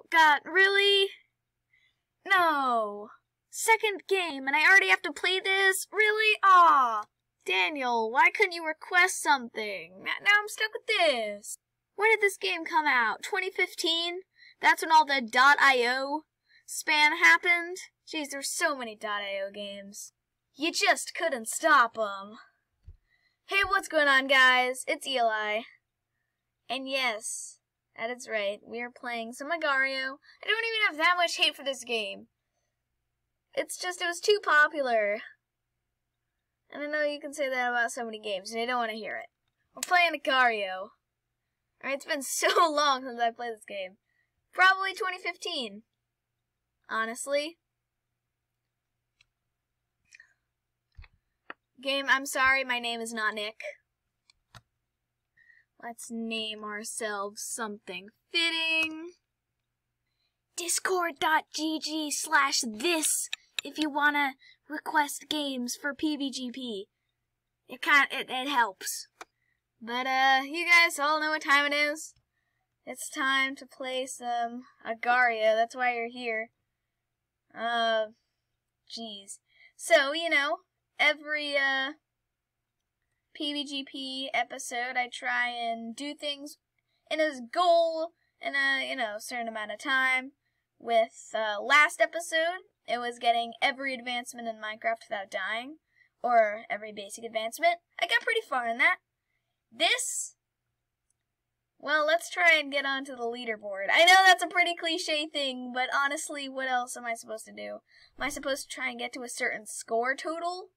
Oh, God, really? No. Second game, and I already have to play this? Really? Aw. Daniel, why couldn't you request something? Now I'm stuck with this. When did this game come out? 2015? That's when all the .io span happened? Jeez, there's so many .io games. You just couldn't stop them. Hey, what's going on, guys? It's Eli. And yes, that is right. We are playing some Agar.io. I don't even have that much hate for this game. It's just, it was too popular. And I know you can say that about so many games, and I don't want to hear it. We're playing Agar.io. Alright, it's been so long since I played this game. Probably 2015. Honestly. Game, I'm sorry, my name is not Nick. Let's name ourselves something fitting. Discord.gg slash this if you want to request games for PvGP. It kind it, it helps. But, uh, you guys all know what time it is. It's time to play some Agar.io. That's why you're here. Uh, jeez. So, you know, every, uh, PvGP episode, I try and do things in a goal in a, you know, certain amount of time. With, uh, last episode, it was getting every advancement in Minecraft without dying. Or every basic advancement. I got pretty far in that. This, well, let's try and get onto the leaderboard. I know that's a pretty cliche thing, but honestly, what else am I supposed to do? Am I supposed to try and get to a certain score total?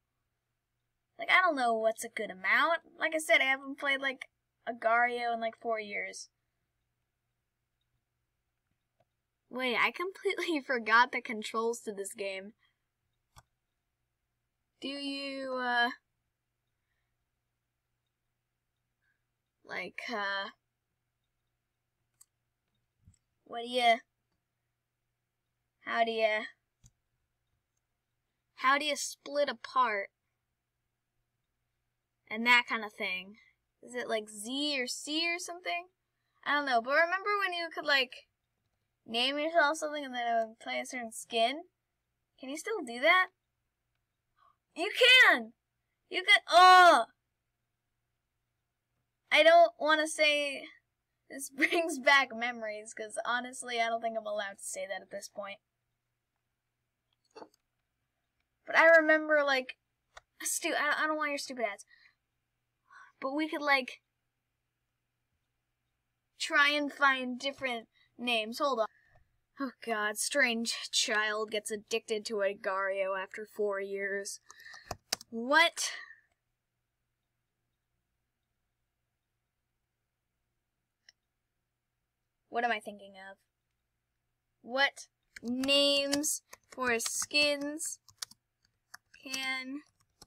Like, I don't know what's a good amount. Like I said, I haven't played, like, Agar.io in, like, four years. Wait, I completely forgot the controls to this game. Do you, uh... Like, uh... What do you... How do you... How do you split apart? And that kind of thing. Is it like Z or C or something? I don't know, but remember when you could like name yourself something and then it would play a certain skin? Can you still do that? You can! You can, oh! I don't want to say this brings back memories, because honestly, I don't think I'm allowed to say that at this point. But I remember, like, stu- I don't want your stupid ads. But we could, like, try and find different names. Hold on. Oh god, strange child gets addicted to Agar.io after four years. What? What am I thinking of? What names for skins can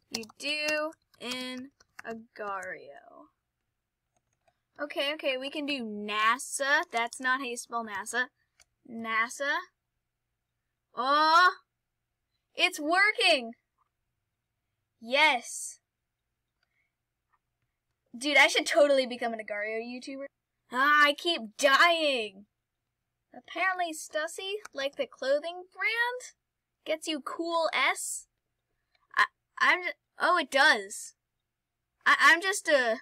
you do in Agar.io? Okay, okay, we can do NASA. That's not how you spell NASA. NASA. Oh! It's working! Yes! Dude, I should totally become an Agar.io YouTuber. Ah, I keep dying! Apparently Stussy, like the clothing brand, gets you cool S. I, I'm, just, oh, it does. I, I'm just a,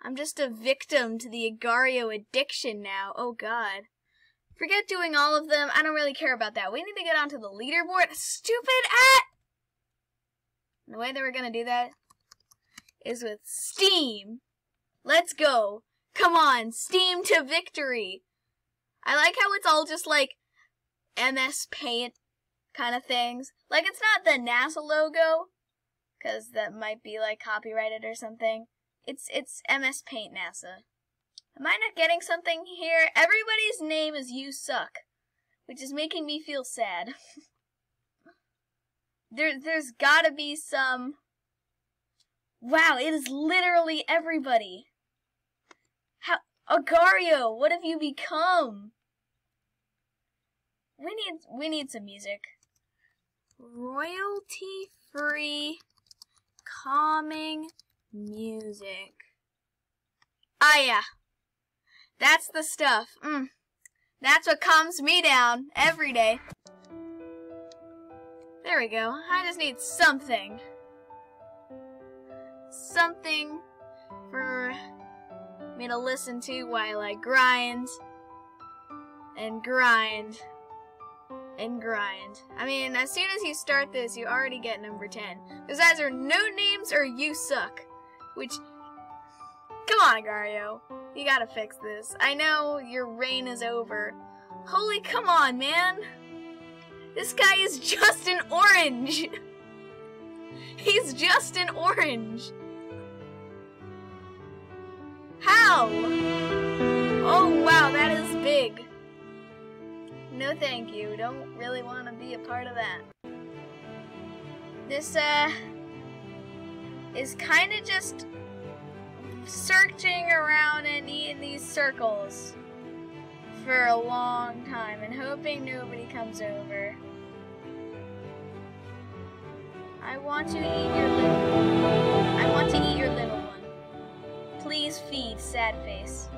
I'm just a victim to the Agar.io addiction now. Oh god. Forget doing all of them. I don't really care about that. We need to get onto the leaderboard. Stupid at! The way that we're gonna do that is with Steam. Let's go. Come on, Steam to victory. I like how it's all just like MS Paint kind of things. Like it's not the NASA logo, because that might be like copyrighted or something. It's it's MS Paint NASA. Am I not getting something here? Everybody's name is You Suck, which is making me feel sad. there there's gotta be some Wow, it is literally everybody. How Agar.io, what have you become? We need we need some music. Royalty free calming music. Ah, yeah. That's the stuff. Mm. That's what calms me down every day. There we go. I just need something. Something for me to listen to while I grind and grind and grind. I mean, as soon as you start this, you already get number 10. Those either no names or you suck. Which, come on, Agario. You gotta fix this. I know your reign is over. Holy come on, man. This guy is just an orange. He's just an orange. How? Oh, wow, that is big. No thank you. Don't really want to be a part of that. This, uh, is kind of just searching around and eating these circles for a long time and hoping nobody comes over. I want to eat your little I want to eat your little one. Please feed, sad face.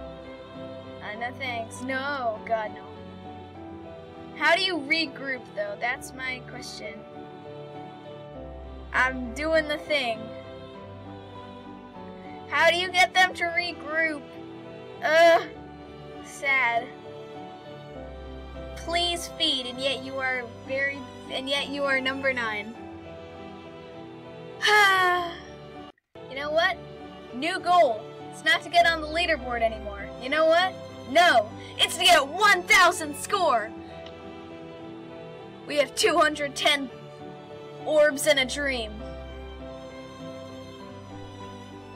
Uh, no thanks. No, God no. How do you regroup though? That's my question. I'm doing the thing. How do you get them to regroup? Ugh. Sad. Please feed, and yet you are very, and yet you are number nine. you know what? New goal. It's not to get on the leaderboard anymore. You know what? No, it's to get a 1,000 score. We have 210 orbs in a dream.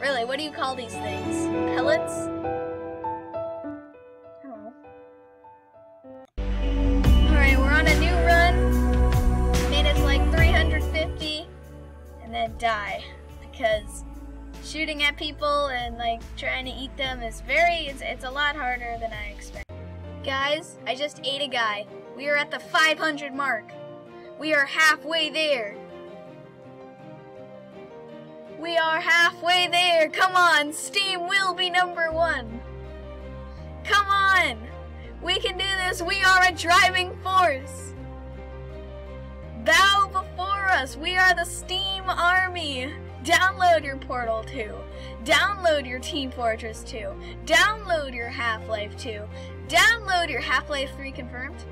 Really, what do you call these things? Pellets? Alright, we're on a new run. Made like 350 and then die. Because shooting at people and like trying to eat them is very, it's, it's a lot harder than I expected. Guys, I just ate a guy. We are at the 500 mark. We are halfway there. We are halfway there. Come on, Steam will be number one. Come on. We can do this. We are a driving force. Bow before us. We are the Steam army. Download your Portal 2. Download your Team Fortress 2. Download your Half-Life 2. Download your Half-Life 3 confirmed.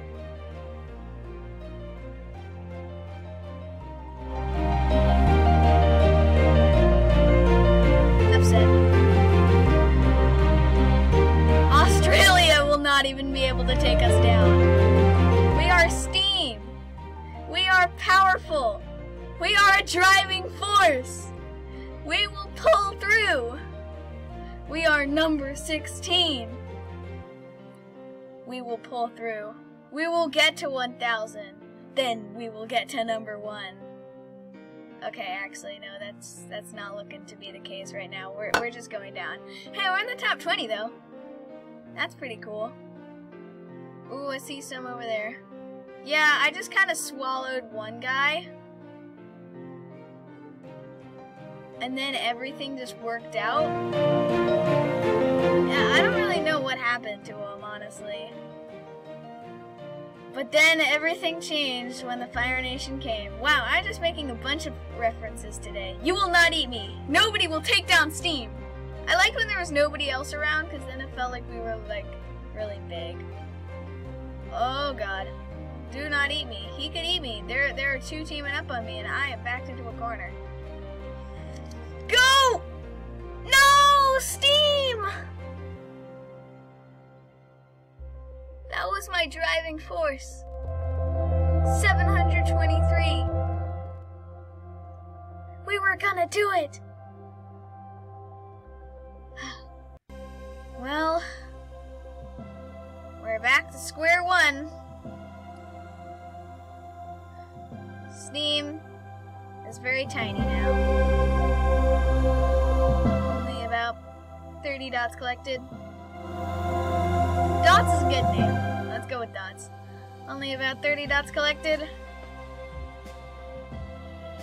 We are number 16. We will pull through. We will get to 1,000. Then we will get to number one. Okay, actually, no, that's that's not looking to be the case right now. We're, we're just going down. Hey, we're in the top 20, though. That's pretty cool. Ooh, I see some over there. Yeah, I just kind of swallowed one guy. And then everything just worked out. I don't really know what happened to him, honestly. But then everything changed when the Fire Nation came. Wow, I'm just making a bunch of references today. You will not eat me. Nobody will take down Steam. I like when there was nobody else around because then it felt like we were like really big. Oh god. Do not eat me. He could eat me. There there are two teaming up on me and I am backed into a corner. Was my driving force. 723. We were gonna do it. Well, we're back to square one. Steam is very tiny now. Only about 30 dots collected. Dots is a good name let's go with dots. Only about 30 dots collected.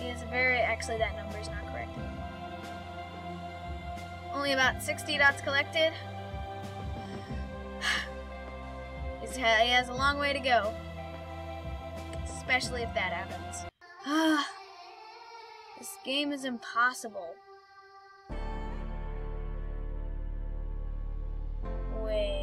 Is very, actually that number is not correct. Only about 60 dots collected. he has a long way to go. Especially if that happens. Ah, this game is impossible. Wait.